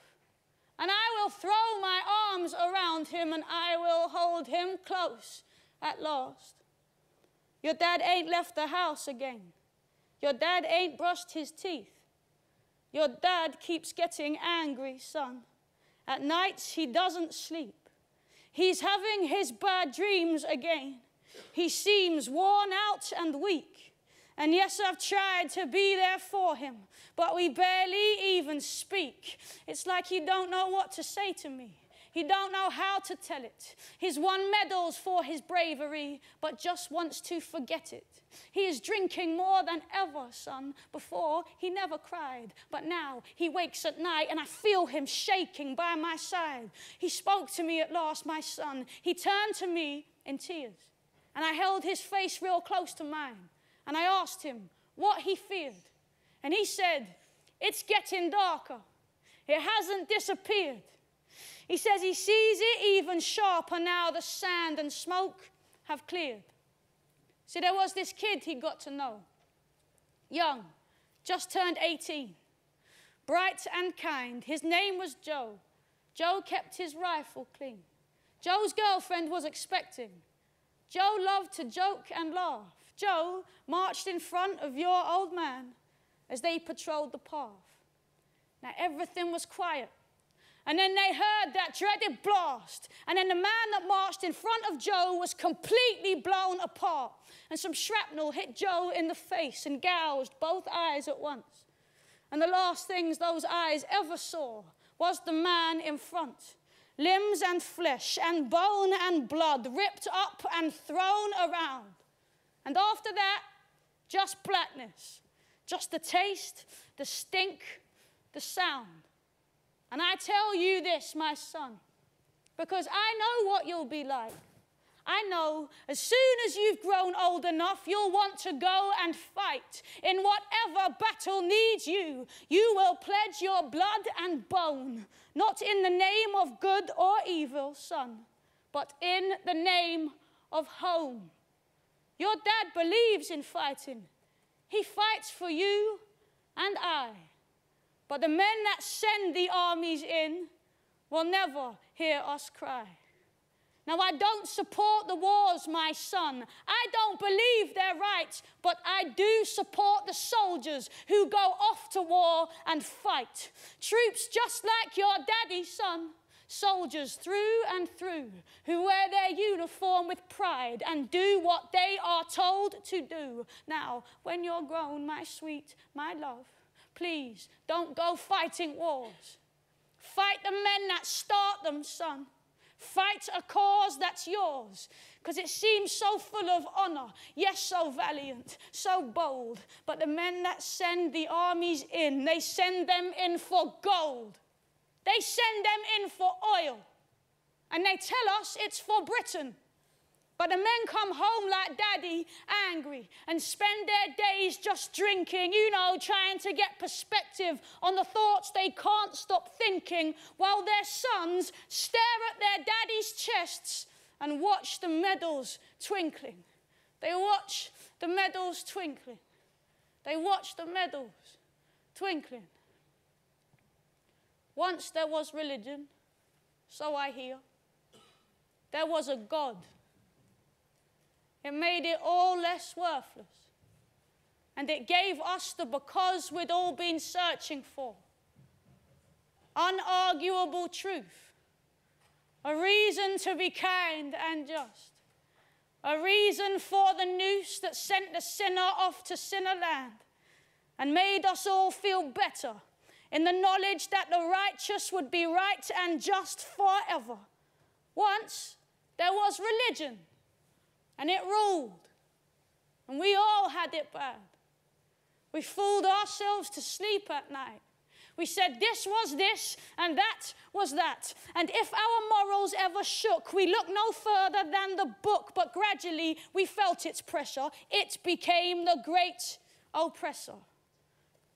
And I will throw my arms around him, and I will hold him close at last. Your dad ain't left the house again. Your dad ain't brushed his teeth. Your dad keeps getting angry, son. At nights he doesn't sleep. He's having his bad dreams again. He seems worn out and weak. And yes, I've tried to be there for him, but we barely even speak. It's like he don't know what to say to me. He don't know how to tell it. He's won medals for his bravery, but just wants to forget it. He is drinking more than ever, son. Before, he never cried, but now he wakes at night and I feel him shaking by my side. He spoke to me at last, my son. He turned to me in tears, and I held his face real close to mine, and I asked him what he feared. And he said, It's getting darker. It hasn't disappeared. He says he sees it even sharper now the sand and smoke have cleared. See, there was this kid he got to know, young, just turned 18, bright and kind. His name was Joe. Joe kept his rifle clean. Joe's girlfriend was expecting. Joe loved to joke and laugh. Joe marched in front of your old man as they patrolled the path. Now everything was quiet. And then they heard that dreaded blast. And then the man that marched in front of Joe was completely blown apart. And some shrapnel hit Joe in the face and gouged both eyes at once. And the last things those eyes ever saw was the man in front. Limbs and flesh and bone and blood ripped up and thrown around. And after that, just blackness, just the taste, the stink, the sound. And I tell you this, my son, because I know what you'll be like. I know as soon as you've grown old enough, you'll want to go and fight. In whatever battle needs you, you will pledge your blood and bone, not in the name of good or evil, son, but in the name of home. Your dad believes in fighting, he fights for you and I. But the men that send the armies in will never hear us cry. Now, I don't support the wars, my son. I don't believe they're right, but I do support the soldiers who go off to war and fight. Troops just like your daddy, son. Soldiers through and through who wear their uniform with pride and do what they are told to do. Now, when you're grown, my sweet, my love, Please don't go fighting wars. Fight the men that start them, son. Fight a cause that's yours because it seems so full of honor, yes, so valiant, so bold. But the men that send the armies in, they send them in for gold. They send them in for oil. And they tell us it's for Britain. But the men come home like daddy, angry, and spend their days just drinking, you know, trying to get perspective on the thoughts they can't stop thinking, while their sons stare at their daddy's chests and watch the medals twinkling. They watch the medals twinkling. They watch the medals twinkling. Once there was religion, so I hear. There was a God it made it all less worthless. And it gave us the because we'd all been searching for unarguable truth, a reason to be kind and just, a reason for the noose that sent the sinner off to sinner land and made us all feel better in the knowledge that the righteous would be right and just forever. Once there was religion and it ruled. And we all had it bad. We fooled ourselves to sleep at night. We said this was this and that was that. And if our morals ever shook, we looked no further than the book, but gradually we felt its pressure. It became the great oppressor.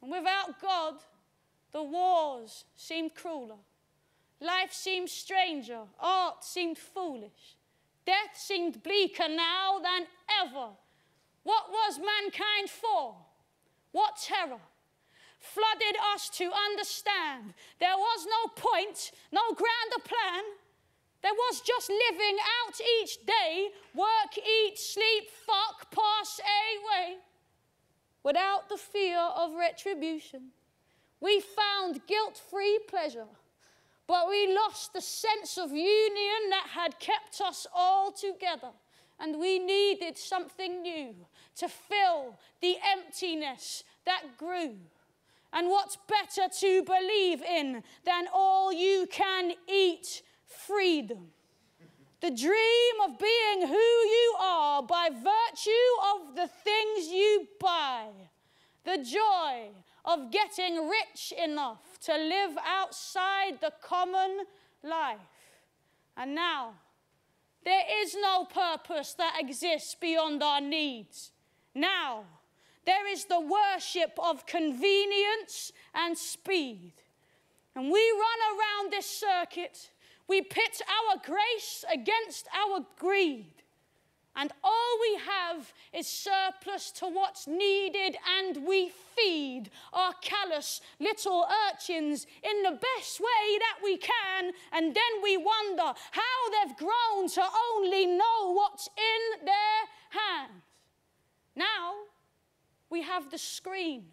And without God, the wars seemed crueler. Life seemed stranger. Art seemed foolish. Death seemed bleaker now than ever. What was mankind for? What terror? Flooded us to understand there was no point, no grander plan. There was just living out each day, work, eat, sleep, fuck, pass away, without the fear of retribution. We found guilt free pleasure, but we lost the sense of union that had kept us all together. And we needed something new to fill the emptiness that grew. And what's better to believe in than all you can eat freedom? The dream of being who you are by virtue of the things you buy. The joy of getting rich enough to live outside the common life. And now, there is no purpose that exists beyond our needs. Now, there is the worship of convenience and speed. And we run around this circuit, we pit our grace against our greed. And all we have is surplus to what's needed, and we feed our callous little urchins in the best way that we can, and then we wonder how they've grown to only know what's in their hands. Now we have the screen,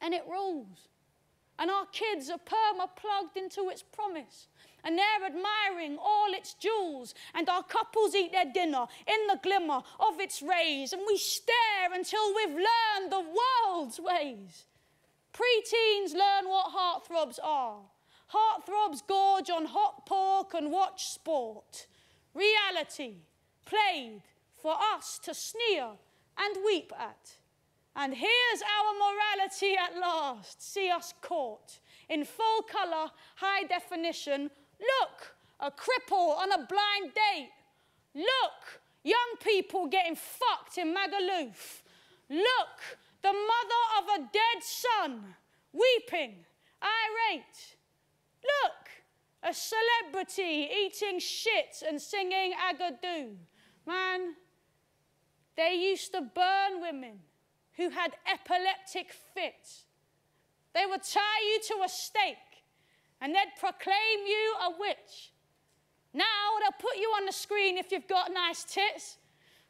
and it rules. And our kids are perma plugged into its promise and they're admiring all its jewels, and our couples eat their dinner in the glimmer of its rays, and we stare until we've learned the world's ways. Preteens learn what heartthrobs are. Heartthrobs gorge on hot pork and watch sport. Reality played for us to sneer and weep at. And here's our morality at last. See us caught in full colour, high definition, Look, a cripple on a blind date. Look, young people getting fucked in Magaluf. Look, the mother of a dead son weeping, irate. Look, a celebrity eating shit and singing agadoo. Man, they used to burn women who had epileptic fits. They would tie you to a stake and they'd proclaim you a witch. Now they'll put you on the screen if you've got nice tits,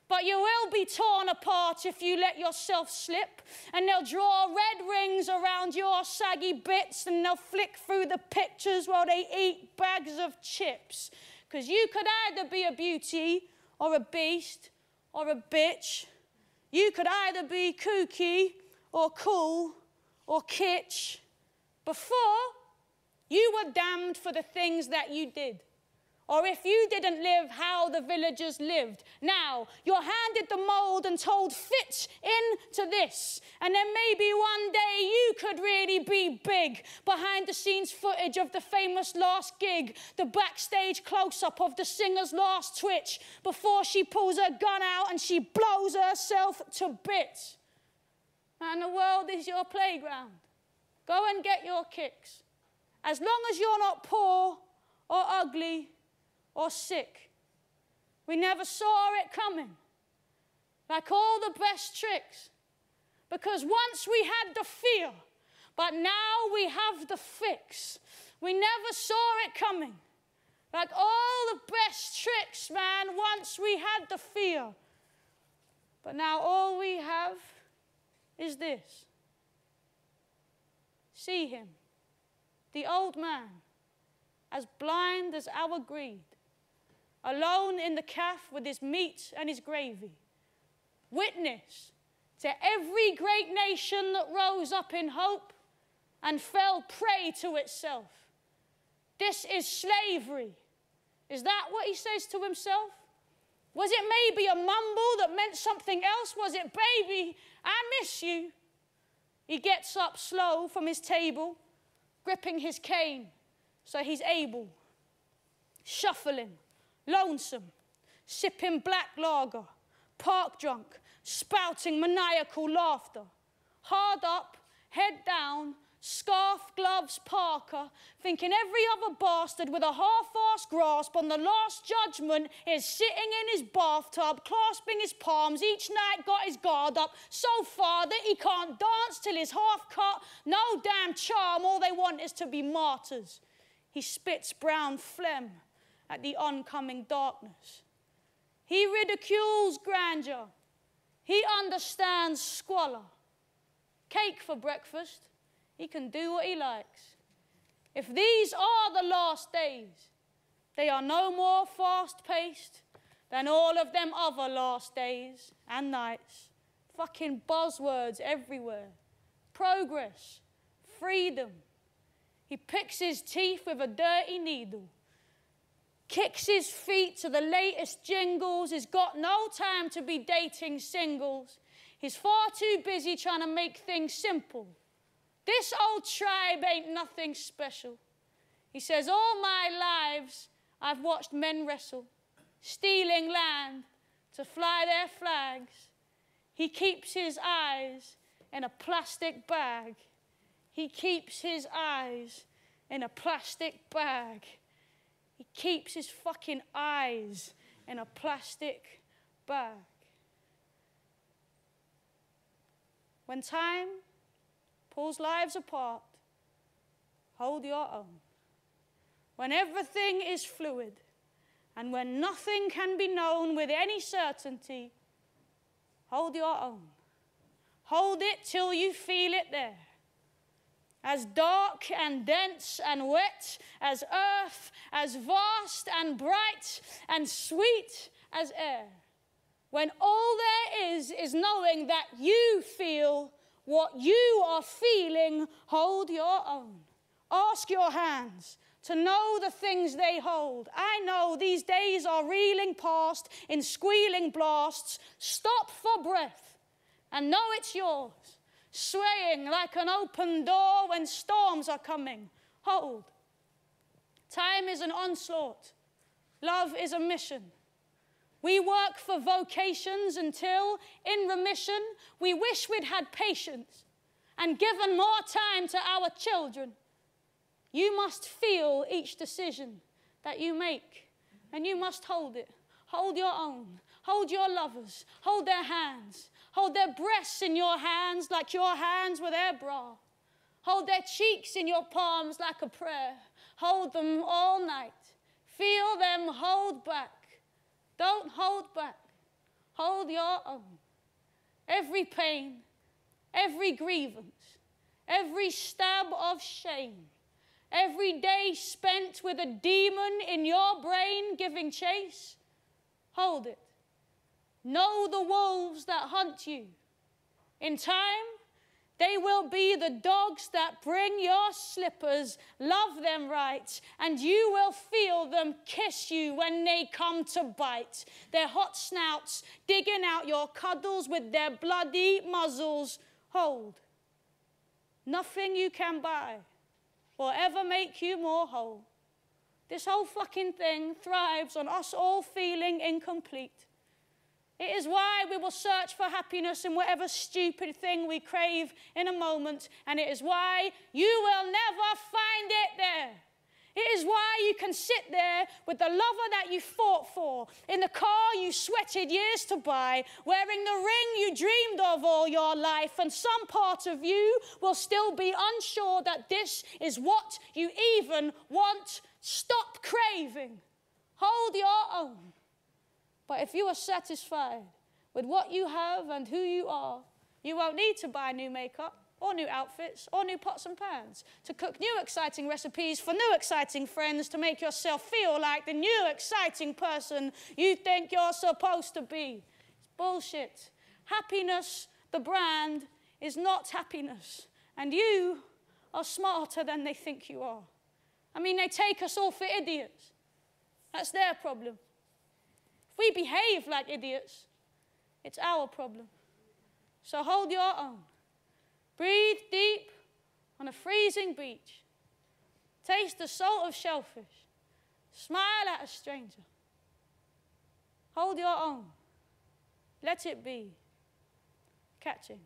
but you will be torn apart if you let yourself slip. And they'll draw red rings around your saggy bits and they'll flick through the pictures while they eat bags of chips. Because you could either be a beauty or a beast or a bitch. You could either be kooky or cool or kitsch. Before, you were damned for the things that you did. Or if you didn't live how the villagers lived. Now, you're handed the mold and told, fit into this. And then maybe one day you could really be big. Behind the scenes footage of the famous last gig, the backstage close up of the singer's last twitch before she pulls her gun out and she blows herself to bits. And the world is your playground. Go and get your kicks. As long as you're not poor or ugly or sick. We never saw it coming. Like all the best tricks. Because once we had the fear, but now we have the fix. We never saw it coming. Like all the best tricks, man, once we had the fear. But now all we have is this see him the old man, as blind as our greed, alone in the calf with his meat and his gravy. Witness to every great nation that rose up in hope and fell prey to itself. This is slavery. Is that what he says to himself? Was it maybe a mumble that meant something else? Was it, baby, I miss you? He gets up slow from his table gripping his cane so he's able, shuffling, lonesome, sipping black lager, park drunk, spouting maniacal laughter, hard up, head down, scarf, gloves, parka, thinking every other bastard with a half-assed grasp on the last judgment is sitting in his bathtub, clasping his palms, each night got his guard up so far that he can't dance till he's half cut. No damn charm, all they want is to be martyrs. He spits brown phlegm at the oncoming darkness. He ridicules grandeur. He understands squalor. Cake for breakfast, he can do what he likes. If these are the last days, they are no more fast paced than all of them other last days and nights. Fucking buzzwords everywhere. Progress, freedom. He picks his teeth with a dirty needle, kicks his feet to the latest jingles, has got no time to be dating singles. He's far too busy trying to make things simple this old tribe ain't nothing special. He says, All my lives I've watched men wrestle, stealing land to fly their flags. He keeps his eyes in a plastic bag. He keeps his eyes in a plastic bag. He keeps his fucking eyes in a plastic bag. When time pulls lives apart, hold your own. When everything is fluid and when nothing can be known with any certainty, hold your own. Hold it till you feel it there. As dark and dense and wet as earth, as vast and bright and sweet as air. When all there is is knowing that you feel what you are feeling, hold your own. Ask your hands to know the things they hold. I know these days are reeling past in squealing blasts. Stop for breath and know it's yours. Swaying like an open door when storms are coming. Hold. Time is an onslaught. Love is a mission. We work for vocations until, in remission, we wish we'd had patience and given more time to our children. You must feel each decision that you make, and you must hold it. Hold your own. Hold your lovers. Hold their hands. Hold their breasts in your hands like your hands were their bra. Hold their cheeks in your palms like a prayer. Hold them all night. Feel them hold back don't hold back. Hold your own. Every pain, every grievance, every stab of shame, every day spent with a demon in your brain giving chase, hold it. Know the wolves that hunt you. In time, they will be the dogs that bring your slippers, love them right, and you will feel them kiss you when they come to bite. Their hot snouts digging out your cuddles with their bloody muzzles. Hold. Nothing you can buy will ever make you more whole. This whole fucking thing thrives on us all feeling incomplete. It is why we will search for happiness in whatever stupid thing we crave in a moment, and it is why you will never find it there. It is why you can sit there with the lover that you fought for, in the car you sweated years to buy, wearing the ring you dreamed of all your life, and some part of you will still be unsure that this is what you even want. Stop craving. Hold your own. But if you are satisfied with what you have and who you are, you won't need to buy new makeup or new outfits or new pots and pans to cook new exciting recipes for new exciting friends to make yourself feel like the new exciting person you think you're supposed to be. It's bullshit. Happiness, the brand, is not happiness. And you are smarter than they think you are. I mean, they take us all for idiots. That's their problem we behave like idiots, it's our problem. So hold your own. Breathe deep on a freezing beach. Taste the salt of shellfish. Smile at a stranger. Hold your own. Let it be. Catching.